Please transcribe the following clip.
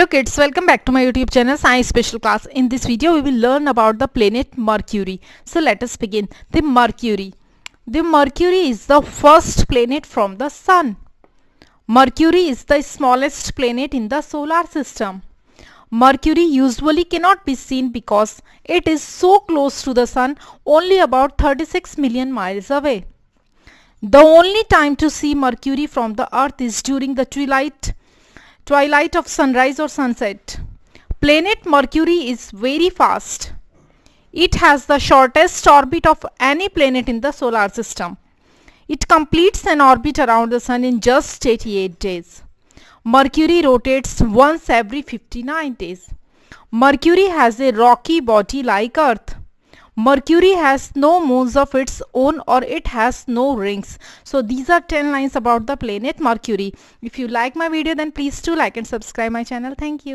kids, welcome back to my YouTube channel Sai Special Class. In this video we will learn about the planet Mercury. So let us begin. The Mercury. The Mercury is the first planet from the Sun. Mercury is the smallest planet in the solar system. Mercury usually cannot be seen because it is so close to the Sun only about 36 million miles away. The only time to see Mercury from the Earth is during the twilight twilight of sunrise or sunset. Planet Mercury is very fast. It has the shortest orbit of any planet in the solar system. It completes an orbit around the sun in just 88 days. Mercury rotates once every 59 days. Mercury has a rocky body like Earth. Mercury has no moons of its own or it has no rings. So these are 10 lines about the planet Mercury. If you like my video then please do like and subscribe my channel. Thank you.